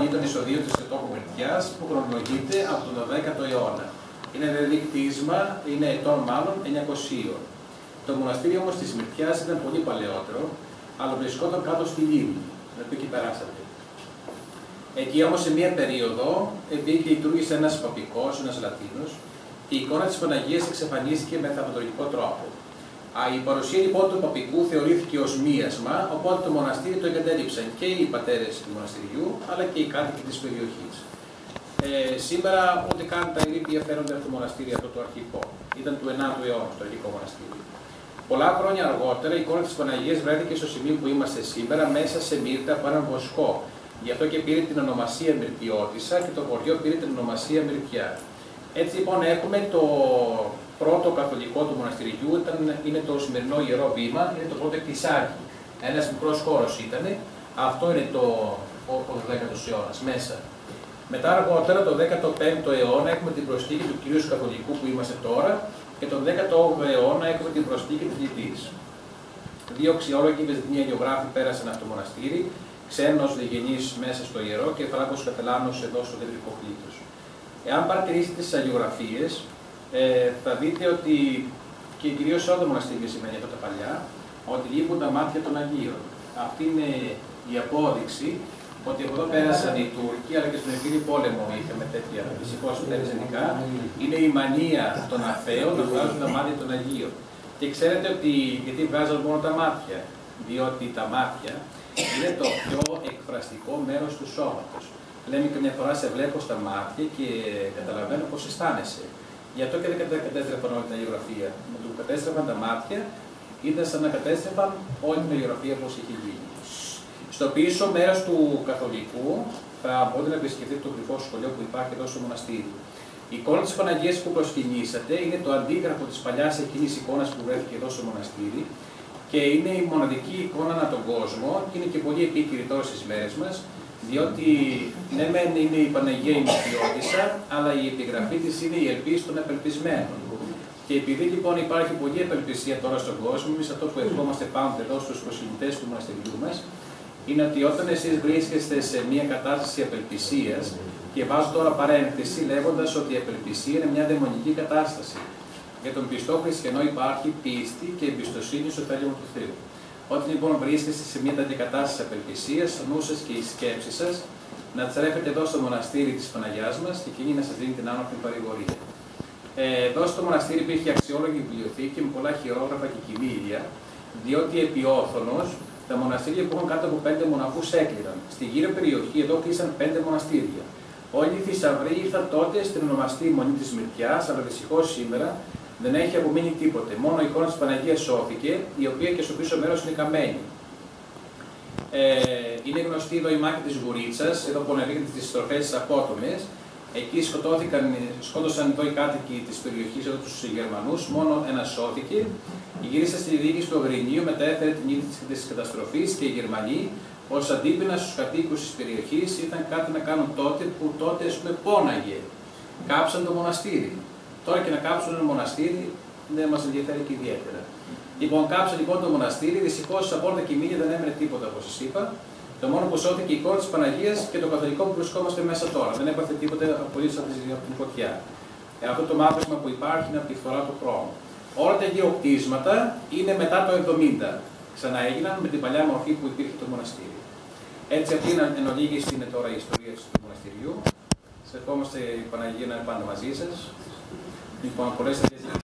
μονή των εισοδείων τη ετόπου Μερτιά που χρονολογείται από τον 12ο αιώνα. Είναι δηλαδή κτίσμα, είναι ετών μάλλον 900. Το μοναστήρι όμως της Μυρτιά ήταν πολύ παλαιότερο, αλλά βρισκόταν κάτω στη λίμνη, με που εκεί περάσατε. Εκεί όμως σε μία περίοδο, επειδή λειτουργήσε ένας παπικός, ένας Λατίνος, η εικόνα της Παναγίας εξαφανίστηκε με θαυματολογικό τρόπο. Η παρουσία λοιπόν του παπικού θεωρήθηκε ως μίασμα, οπότε το μοναστήρι το εγκατέλειψαν και οι πατέρες του μοναστηριού, αλλά και οι κάτοικοι της περιοχής. Ε, σήμερα ούτε καν τα ερήπια φέρονται από το μοναστήρι αυτό το αρχικό. Ήταν του 9ου αιώνα το αρχικό μοναστήρι. Πολλά χρόνια αργότερα η εικόνα της Παναγίας βρέθηκε στο σημείο που είμαστε σήμερα μέσα σε μύρτα από έναν βοσκό. Γι' αυτό και πήρε την ονομασία Μυρτιώτησα και το χωριό πήρε την ονομασία Μυρτιά. Έτσι λοιπόν έχουμε το πρώτο καθολικό του μοναστηριού, ήταν, είναι το σημερινό ιερό βήμα, είναι το πρώτο κτισάκι. Ένας μικρός χώρος ήταν. Αυτό είναι το, ο, ο 10ο αιώνας μέσα. Μετά αργότερα, το 15ο αιώνα, έχουμε την προσθήκη του κυρίου Καθολικού που είμαστε τώρα και τον 18ο αιώνα έχουμε την προσθήκη της Λιτή. Δύο αξιόλογοι βεζιτινοί αγιογράφοι πέρασαν από το μοναστήρι, ξένος διγενής μέσα στο ιερό και φράγκος Κατελάνο εδώ στο κεντρικό πλήθος. Εάν παρατηρήσετε τις αγιογραφίες, ε, θα δείτε ότι και κυρίω σε όλα τα μοναστήρια σημαίνει αυτό τα παλιά, ότι λείπουν τα μάτια των Αγίων. Αυτή είναι η απόδειξη ότι από εδώ πέρασαν οι Τούρκοι, αλλά και στον Εμφύλιο πόλεμο είχαμε τέτοια δυστυχώς ειδικά. Είναι η μανία των Αθέων να βγάζουν τα μάτια των Αγίων. Και ξέρετε ότι γιατί βγάζουν μόνο τα μάτια, διότι τα μάτια είναι το πιο εκφραστικό μέρος του σώματος. Λέμε καμιά φορά σε βλέπω στα μάτια και καταλαβαίνω πώς αισθάνεσαι. Γι' αυτό και δεν κατέστρεφαν όλη την αγιογραφία. Με το που κατέστρεφαν τα μάτια, ήταν σαν να κατέστρεφαν όλη την αγιογραφία όπω είχε γίνει. Στο πίσω μέρος του Καθολικού θα μπορείτε να επισκεφτείτε το κρυφό σχολείο που υπάρχει εδώ στο μοναστήρι. Η εικόνα της Παναγίας που προσκυνήσατε είναι το αντίγραφο της παλιάς εκείνης εικόνας που βρέθηκε εδώ στο μοναστήρι και είναι η μοναδική εικόνα ανά τον κόσμο και είναι και πολύ επίκαιρη τώρα στις μέρες μας, διότι ναι, μεν είναι η Παναγία η Μυθιώτησα, αλλά η επιγραφή της είναι η ελπίση των απελπισμένων. Και επειδή λοιπόν υπάρχει πολλή απελπισία τώρα στον κόσμο, εμείς αυτό που ευχόμαστε πάντα εδώ στους προσιλητέ του μοναστηριού μας, είναι ότι όταν εσείς βρίσκεστε σε μια κατάσταση απελπισία, και βάζω τώρα παρένθεση λέγοντας ότι η απελπισία είναι μια δαιμονική κατάσταση. Για τον πιστό χριστιανό υπάρχει πίστη και εμπιστοσύνη στο θέλημα του Θεού. Όταν λοιπόν βρίσκεστε σε μια τέτοια κατάσταση απελπισίας, ο νους σας και η σκέψη σας να τσρέφετε εδώ στο μοναστήρι της Παναγιάς μας και εκείνη να σας δίνει την άνοπλη παρηγορία. Ε, εδώ στο μοναστήρι υπήρχε αξιόλογη βιβλιοθήκη με πολλά χειρόγραφα και κημήλια, διότι επί όθωνος, τα μοναστήρια που είχαν κάτω από πέντε μοναχούς έκλειναν. Στη γύρω περιοχή εδώ κλείσαν πέντε μοναστήρια. Όλοι οι θησαυροί ήρθαν τότε στην ονομαστή μονή της Μυρτιά, αλλά δυστυχώς σήμερα δεν έχει απομείνει τίποτε. Μόνο η εικόνα της Παναγίας σώθηκε, η οποία και στο πίσω μέρος είναι καμένη. Ε, είναι γνωστή εδώ η μάχη της Γουρίτσας, εδώ που αναδείχνεται τις στροφές της απότομες. Εκεί σκοτώθηκαν, σκότωσαν εδώ οι κάτοικοι της περιοχής, εδώ τους Γερμανούς, μόνο ένας σώθηκε. Γύρισε στη διοίκηση του Αγρινίου, μετέφερε την είδηση της καταστροφής και οι Γερμανοί, ως αντίπεινα στους κατοίκους της περιοχής, ήταν κάτι να κάνουν τότε που τότε ας πούμε, πόναγε. Κάψαν το μοναστήρι. Τώρα και να κάψουν ένα μοναστήρι δεν μας ενδιαφέρει και ιδιαίτερα. Λοιπόν, κάψαν λοιπόν το μοναστήρι, δυστυχώς από όλα τα κοιμήλια δεν έμενε τίποτα όπως σας είπα. Το μόνο που σώθηκε η εικόνα της Παναγίας και το καθολικό που βρισκόμαστε μέσα τώρα. Δεν έπαθε τίποτα απολύτω από την φωτιά. Ε, αυτό το μάθημα που υπάρχει είναι από τη φθορά του χρόνου. Όλα τα γεωκτίσματα είναι μετά το 70. Ξαναέγιναν με την παλιά μορφή που υπήρχε το μοναστήρι. Έτσι, αυτή είναι εν ολίγης είναι τώρα η ιστορία του μοναστηριού. Σε ευχόμαστε η Παναγία να είναι πάντα μαζί y Juan por